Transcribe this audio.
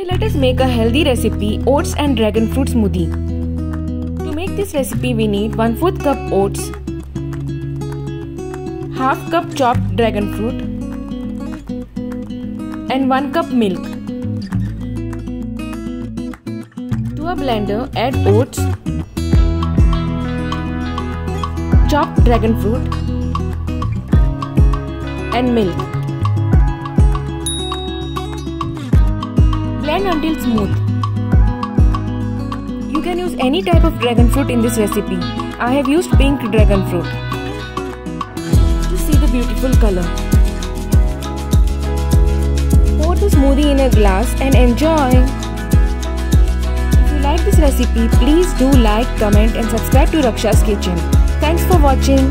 Today let us make a healthy recipe oats and dragon fruit smoothie. To make this recipe we need 1 4th cup oats, half cup chopped dragon fruit and 1 cup milk. To a blender add oats, chopped dragon fruit and milk. Blend until smooth. You can use any type of dragon fruit in this recipe. I have used pink dragon fruit. See the beautiful color. Pour the smoothie in a glass and enjoy. If you like this recipe, please do like, comment and subscribe to Raksha's Kitchen. Thanks for watching.